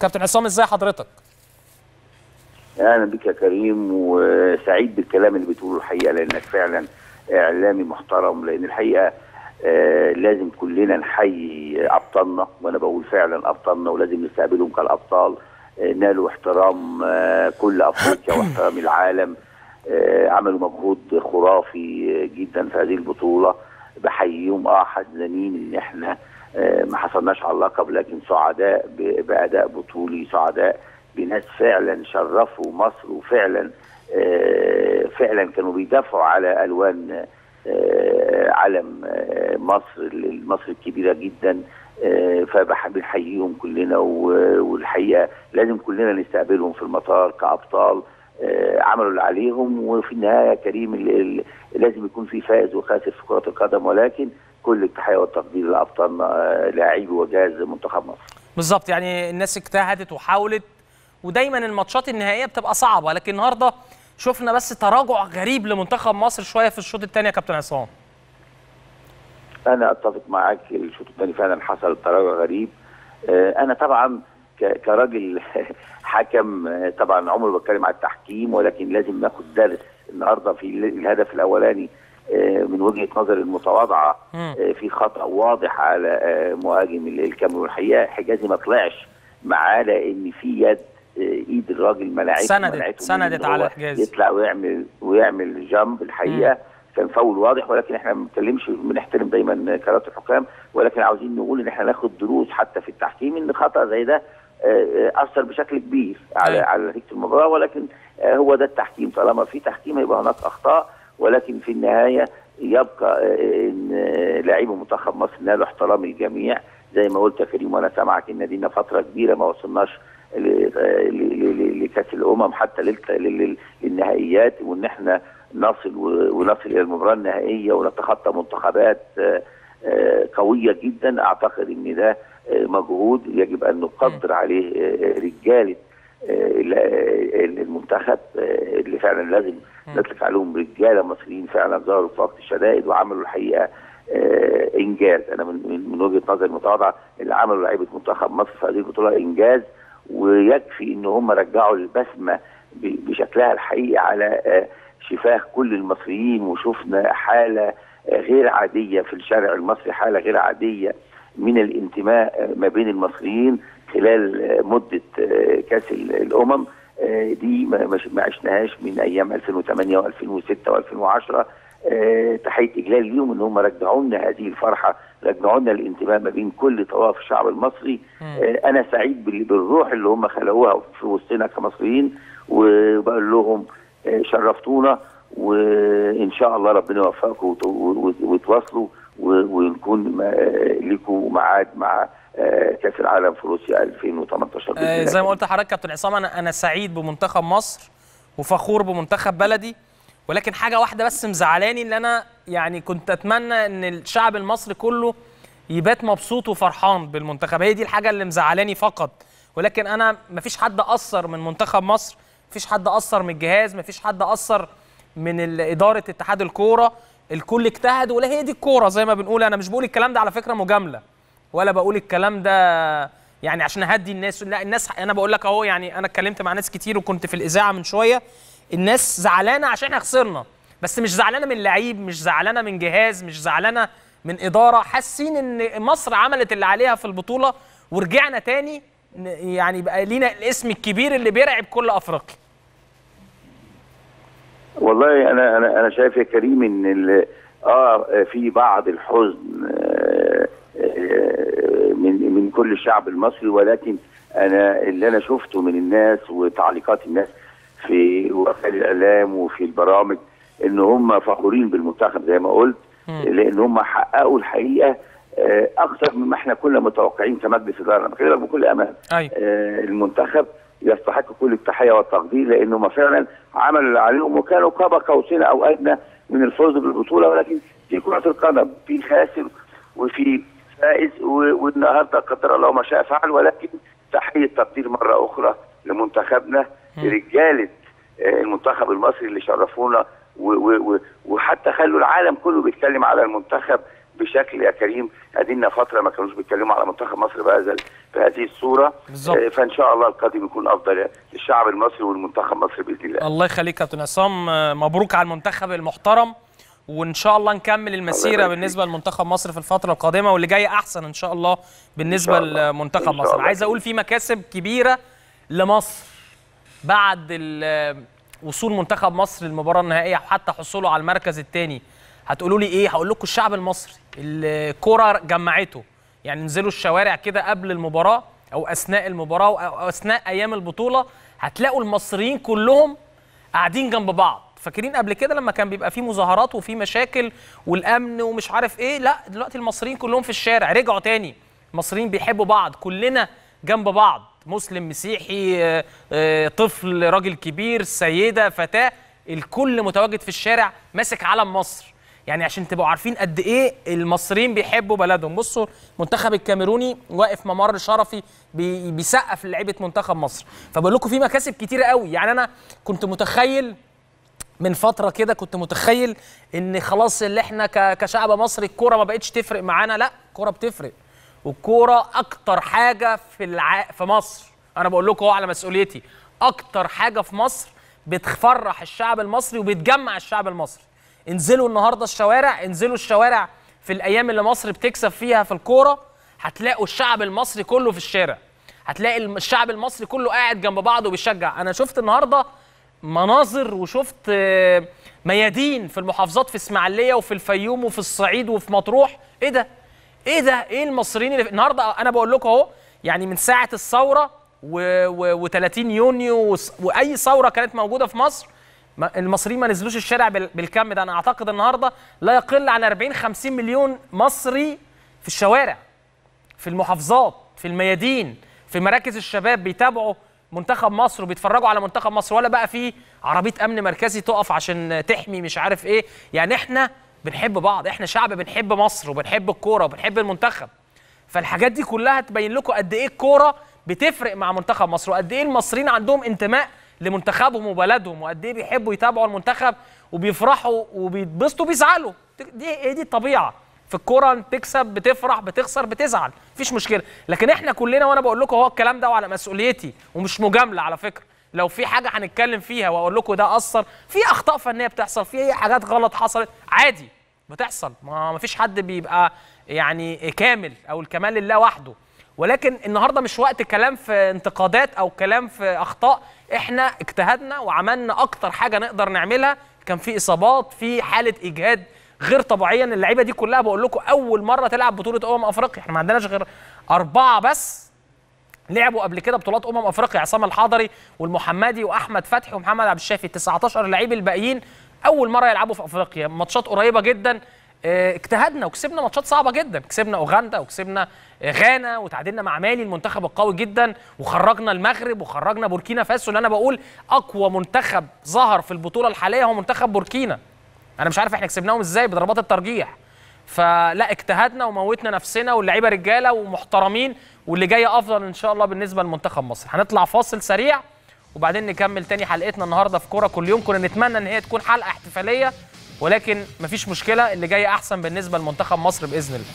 كابتن عصام إزاي حضرتك؟ أهلا بك يا كريم وسعيد بالكلام اللي بتقوله الحقيقة لأنك فعلا إعلامي محترم لأن الحقيقة آه لازم كلنا نحيي أبطالنا وأنا بقول فعلا أبطالنا ولازم نستقبلهم كالأبطال. آه نالوا احترام آه كل أفريقيا واحترام العالم. آه عملوا مجهود خرافي جدا في هذه البطولة. بحييهم آه حزنين إن إحنا آه ما حصلناش على اللقب لكن سعداء بأداء بطولي سعداء بناس فعلا شرفوا مصر وفعلا آه فعلا كانوا بيدافعوا على ألوان آه علم آه مصر مصر الكبيرة جدا فبنحييهم كلنا والحقيقة لازم كلنا نستقبلهم في المطار كأبطال عملوا اللي عليهم وفي النهاية كريم لازم يكون في فائز وخاسر في كرة القدم ولكن كل التحيه والتقدير لابطالنا لاعبي وجهاز منتخب مصر. بالظبط يعني الناس اجتهدت وحاولت ودايما الماتشات النهائية بتبقى صعبة لكن النهارده شفنا بس تراجع غريب لمنتخب مصر شوية في الشوط الثاني يا كابتن عصام أنا أتفق معاك الشوط الثاني فعلا حصل تراجع غريب أنا طبعا كراجل حكم طبعا عمري بتكلم على التحكيم ولكن لازم ناخد درس النهارده في الهدف الأولاني من وجهة نظري المتواضعة في خطأ واضح على مهاجم الكاميرون الحقيقة حجازي ما طلعش معاه لأن في يد إيد الراجل منعته سندت سندت على حجازي. يطلع ويعمل ويعمل جامب الحقيقة. مم. كان فاول واضح ولكن إحنا ما بنتكلمش بنحترم دايما قرارات الحكام ولكن عاوزين نقول إن إحنا ناخد دروس حتى في التحكيم إن خطأ زي ده أثر بشكل كبير على على نتيجة المباراة. ولكن هو ده التحكيم. طالما في تحكيم هيبقى هناك أخطاء ولكن في النهاية يبقى إن لاعبي منتخب مصر نالوا احترام الجميع. زي ما قلت يا كريم وأنا سامعك إن دينا فترة كبيرة ما وصلناش لكأس الأمم حتى للنهائيات وإن إحنا نصل ونصل إلى المباراة النهائية ونتخطى منتخبات قوية جدا. أعتقد إن ده مجهود يجب أن نقدر عليه رجاله المنتخب اللي فعلا لازم نطلق عليهم رجالة مصريين فعلا ظهروا في وقت الشدائد وعملوا الحقيقة إنجاز. أنا من من وجهة نظري المتواضعة اللي عملوا لعيبة منتخب مصر في هذه البطولة إنجاز ويكفي إن هم رجعوا البسمة بشكلها الحقيقي على شفاه كل المصريين وشفنا حالة غير عادية في الشارع المصري حالة غير عادية من الانتماء ما بين المصريين. خلال مدة كأس الأمم دي ما عشناهاش من أيام 2008 و2006 و2010 تحية إجلال ليهم إن هم رجعوا لنا هذه الفرحة رجعوا لنا الانتماء ما بين كل طوائف الشعب المصري. أنا سعيد بالروح اللي هم خلقوها في وسطنا كمصريين وبقول لهم شرفتونا وإن شاء الله ربنا يوفقكم وتواصلوا. ونكون لكم ميعاد مع كأس العالم في روسيا 2018 آه زي ما قلت لحضرتك كابتن عصام أنا أنا سعيد بمنتخب مصر وفخور بمنتخب بلدي ولكن حاجة واحدة بس مزعلاني إن أنا يعني كنت أتمنى إن الشعب المصري كله يبات مبسوط وفرحان بالمنتخب. هي دي الحاجة اللي مزعلاني فقط. ولكن أنا مفيش حد أثر من منتخب مصر مفيش حد أثر من الجهاز مفيش حد أثر من إدارة اتحاد الكورة. الكل اجتهد ولا هي دي الكورة زي ما بنقول. أنا مش بقول الكلام ده على فكرة مجاملة ولا بقول الكلام ده يعني عشان أهدي الناس. لا الناس أنا بقول لك أهو يعني أنا اتكلمت مع ناس كتير وكنت في الإذاعة من شوية. الناس زعلانة عشان إحنا خسرنا بس مش زعلانة من لعيب مش زعلانة من جهاز مش زعلانة من إدارة. حاسين إن مصر عملت اللي عليها في البطولة ورجعنا تاني يعني بقى لينا الاسم الكبير اللي بيرعب كل أفريقيا. والله أنا أنا أنا شايف يا كريم إن آه في بعض الحزن آه من من كل الشعب المصري ولكن أنا اللي أنا شفته من الناس وتعليقات الناس في وسائل الإعلام وفي البرامج إن هم فخورين بالمنتخب زي ما قلت لأن هم حققوا الحقيقة أكثر مما إحنا كنا متوقعين كمجلس اداره أنا بكلمك بكل أمان أي. المنتخب يستحق كل التحية والتقدير لأنهم فعلا عملوا اللي عليهم وكانوا قاب قوسين أو أدنى من الفوز بالبطولة ولكن في كرة القدم في خاسر وفي فائز والنهاردة قدر الله ما شاء فعل ولكن تحية تقدير مرة أخرى لمنتخبنا لرجاله المنتخب المصري اللي شرفونا وحتى خلوا العالم كله بيتكلم على المنتخب بشكل يا كريم أدينا فترة ما كانوش بيتكلموا على منتخب مصر بهذا بهذه الصورة. بالظبط. آه، فإن شاء الله القادم يكون أفضل للشعب المصري والمنتخب مصر بإذن الله. الله يخليك يا كابتن عصام آه، مبروك على المنتخب المحترم وإن شاء الله نكمل المسيرة بالنسبة لمنتخب مصر في الفترة القادمة واللي جاي أحسن إن شاء الله بالنسبة الله. لمنتخب مصر. الله. عايز أقول في مكاسب كبيرة لمصر بعد وصول منتخب مصر للمباراة النهائية وحتى حصوله على المركز الثاني. هتقولوا لي إيه؟ هقول لكم الشعب المصري. الكرة جمعته. يعني انزلوا الشوارع كده قبل المباراة أو أثناء المباراة أو أثناء أيام البطولة هتلاقوا المصريين كلهم قاعدين جنب بعض. فاكرين قبل كده لما كان بيبقى في مظاهرات وفي مشاكل والأمن ومش عارف إيه؟ لا دلوقتي المصريين كلهم في الشارع. رجعوا تاني. المصريين بيحبوا بعض كلنا جنب بعض. مسلم مسيحي آه، آه، طفل راجل كبير سيدة فتاة الكل متواجد في الشارع ماسك علم مصر. يعني عشان تبقوا عارفين قد إيه المصريين بيحبوا بلدهم. بصوا المنتخب الكاميروني واقف ممر شرفي بي- بيسقف لعيبة منتخب مصر. فبقول لكم في مكاسب كتيرة قوي. يعني أنا كنت متخيل من فترة كده كنت متخيل إن خلاص اللي إحنا كشعب مصري الكورة ما بقتش تفرق معانا. لأ الكورة بتفرق. والكورة أكتر حاجة في الع... في مصر أنا بقول لكم أهو على مسؤوليتي أكتر حاجة في مصر بتفرح الشعب المصري وبتجمع الشعب المصري. انزلوا النهارده الشوارع انزلوا الشوارع في الأيام اللي مصر بتكسب فيها في الكوره هتلاقوا الشعب المصري كله في الشارع. هتلاقي الشعب المصري كله قاعد جنب بعضه وبيشجع. أنا شفت النهارده مناظر وشفت آه، ميادين في المحافظات في اسماعيلية وفي الفيوم وفي الصعيد وفي مطروح. إيه ده؟ إيه ده؟ إيه المصريين اللي النهارده أنا بقول لكم اهو يعني من ساعة الثورة و30 يونيو وأي ثورة كانت موجودة في مصر المصريين ما نزلوش الشارع بال- بالكم ده. أنا أعتقد النهارده لا يقل عن 40 50 مليون مصري في الشوارع في المحافظات في الميادين في مراكز الشباب بيتابعوا منتخب مصر وبيتفرجوا على منتخب مصر. ولا بقى في عربية أمن مركزي تقف عشان تحمي مش عارف إيه. يعني إحنا بنحب بعض. إحنا شعب بنحب مصر وبنحب الكورة وبنحب المنتخب. فالحاجات دي كلها تبين لكم قد إيه الكورة بتفرق مع منتخب مصر وقد إيه المصريين عندهم انتماء لمنتخبهم وبلدهم وقد إيه بيحبوا يتابعوا المنتخب وبيفرحوا وبيتبسطوا وبيزعلوا. دي هي دي الطبيعة. في الكورة تكسب بتفرح بتخسر بتزعل. مفيش مشكلة. لكن إحنا كلنا وأنا بقول لكم هو الكلام ده وعلى مسؤوليتي ومش مجاملة على فكرة. لو في حاجة هنتكلم فيها وأقول لكم ده أثر في أخطاء فنية بتحصل في حاجات غلط حصلت عادي. بتحصل ما ما فيش حد بيبقى يعني كامل أو الكمال لله وحده. ولكن النهارده مش وقت كلام في انتقادات أو كلام في اخطاء. إحنا اجتهدنا وعملنا أكتر حاجة نقدر نعملها كان في اصابات في حالة اجهاد غير طبيعية. إن اللعيبة دي كلها بقول لكم أول مرة تلعب بطولة أمم أفريقيا. إحنا ما عندناش غير أربعة بس لعبوا قبل كده بطولات أمم أفريقيا. عصام الحضري والمحمدي وأحمد فتحي ومحمد عبد الشافي. 19 لعيب الباقيين أول مرة يلعبوا في أفريقيا. ماتشات قريبة جدا. اجتهدنا وكسبنا ماتشات صعبة جدا. كسبنا أوغندا وكسبنا غانا وتعادلنا مع مالي المنتخب القوي جدا. وخرجنا المغرب وخرجنا بوركينا فاسو. اللي أنا بقول أقوى منتخب ظهر في البطولة الحالية هو منتخب بوركينا. أنا مش عارف إحنا كسبناهم إزاي بضربات الترجيح. فلا اجتهدنا وموتنا نفسنا واللعيبة رجالة ومحترمين. واللي جاي أفضل إن شاء الله بالنسبة لمنتخب مصر. هنطلع فاصل سريع وبعدين نكمل تاني حلقتنا النهارده في كورة كل يوم. كنا نتمنى إن هي تكون حلقة احتفالية. ولكن مفيش مشكلة اللي جاي أحسن بالنسبة لمنتخب مصر بإذن الله.